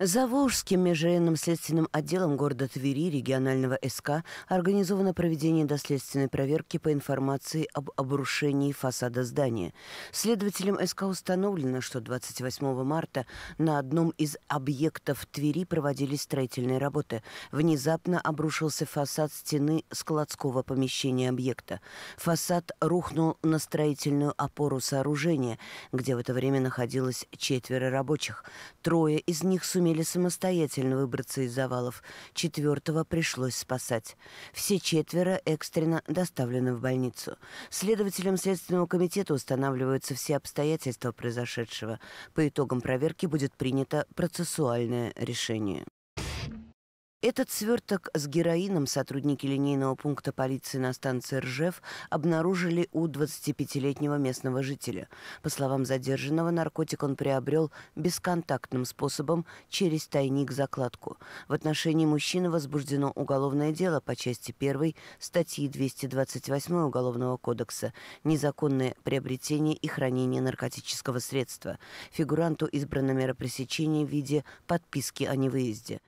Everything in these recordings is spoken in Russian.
За Волжским межрайонным следственным отделом города Твери регионального СК организовано проведение доследственной проверки по информации об обрушении фасада здания. Следователям СК установлено, что 28 марта на одном из объектов Твери проводились строительные работы. Внезапно обрушился фасад стены складского помещения объекта. Фасад рухнул на строительную опору сооружения, где в это время находилось четверо рабочих. Трое из них сумели сумели самостоятельно выбраться из завалов. Четвертого пришлось спасать. Все четверо экстренно доставлены в больницу. Следователям Следственного комитета устанавливаются все обстоятельства произошедшего. По итогам проверки будет принято процессуальное решение. Этот сверток с героином сотрудники линейного пункта полиции на станции Ржев обнаружили у 25-летнего местного жителя. По словам задержанного, наркотик он приобрел бесконтактным способом через тайник-закладку. В отношении мужчины возбуждено уголовное дело по части 1 статьи 228 Уголовного кодекса «Незаконное приобретение и хранение наркотического средства». Фигуранту избрана мера пресечения в виде подписки о невыезде.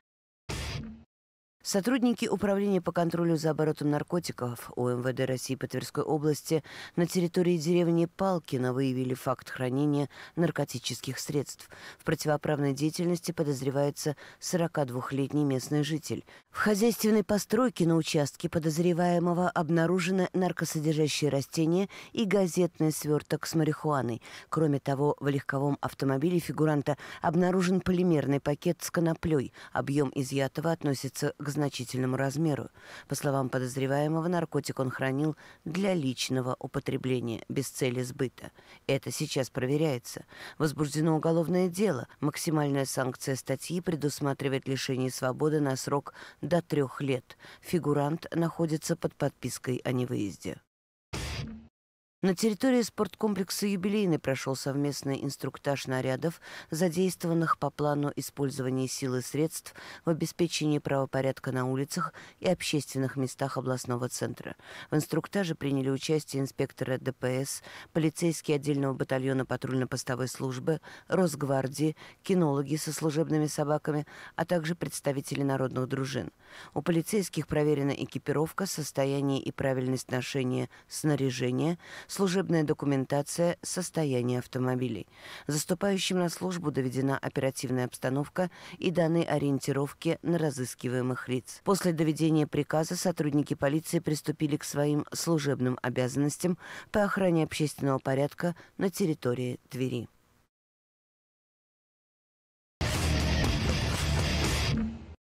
Сотрудники Управления по контролю за оборотом наркотиков УМВД России по Тверской области на территории деревни Палкино выявили факт хранения наркотических средств. В противоправной деятельности подозревается 42-летний местный житель. В хозяйственной постройке на участке подозреваемого обнаружены наркосодержащие растения и газетный сверток с марихуаной. Кроме того, в легковом автомобиле фигуранта обнаружен полимерный пакет с коноплей. Объем изъятого относится к значительному размеру. По словам подозреваемого, наркотик он хранил для личного употребления, без цели сбыта. Это сейчас проверяется. Возбуждено уголовное дело. Максимальная санкция статьи предусматривает лишение свободы на срок до трех лет. Фигурант находится под подпиской о невыезде. На территории спорткомплекса «Юбилейный» прошел совместный инструктаж нарядов, задействованных по плану использования сил и средств в обеспечении правопорядка на улицах и общественных местах областного центра. В инструктаже приняли участие инспекторы ДПС, полицейские отдельного батальона патрульно-постовой службы, Росгвардии, кинологи со служебными собаками, а также представители народных дружин. У полицейских проверена экипировка, состояние и правильность ношения снаряжения – служебная документация, состояние автомобилей. Заступающим на службу доведена оперативная обстановка и даны ориентировки на разыскиваемых лиц. После доведения приказа сотрудники полиции приступили к своим служебным обязанностям по охране общественного порядка на территории Твери.